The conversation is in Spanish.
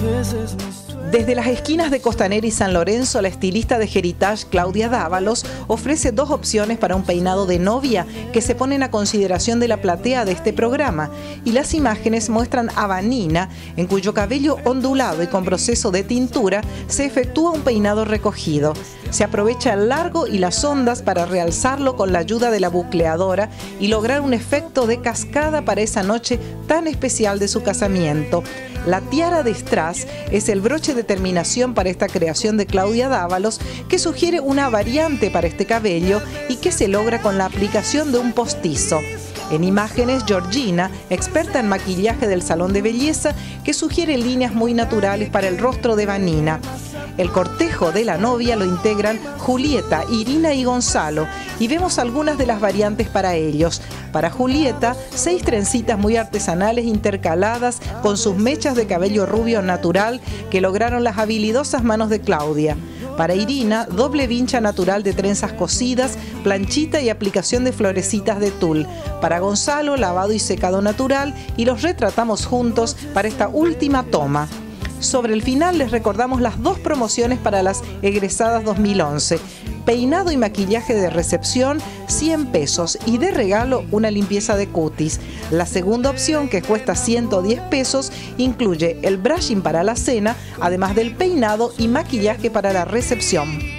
this is my Desde las esquinas de Costanera y San Lorenzo, la estilista de Heritage Claudia Dávalos ofrece dos opciones para un peinado de novia que se ponen a consideración de la platea de este programa. Y las imágenes muestran a Vanina, en cuyo cabello ondulado y con proceso de tintura se efectúa un peinado recogido. Se aprovecha el largo y las ondas para realzarlo con la ayuda de la bucleadora y lograr un efecto de cascada para esa noche tan especial de su casamiento. La tiara de strass es el broche de terminación para esta creación de Claudia Dávalos que sugiere una variante para este cabello y que se logra con la aplicación de un postizo. En imágenes, Georgina, experta en maquillaje del salón de belleza, que sugiere líneas muy naturales para el rostro de Vanina. El cortejo de la novia lo integran Julieta, Irina y Gonzalo y vemos algunas de las variantes para ellos. Para Julieta, seis trencitas muy artesanales intercaladas con sus mechas de cabello rubio natural que lograron las habilidosas manos de Claudia. Para Irina, doble vincha natural de trenzas cosidas, planchita y aplicación de florecitas de tul. Para Gonzalo, lavado y secado natural y los retratamos juntos para esta última toma. Sobre el final les recordamos las dos promociones para las egresadas 2011. Peinado y maquillaje de recepción, 100 pesos y de regalo una limpieza de cutis. La segunda opción, que cuesta 110 pesos, incluye el brushing para la cena, además del peinado y maquillaje para la recepción.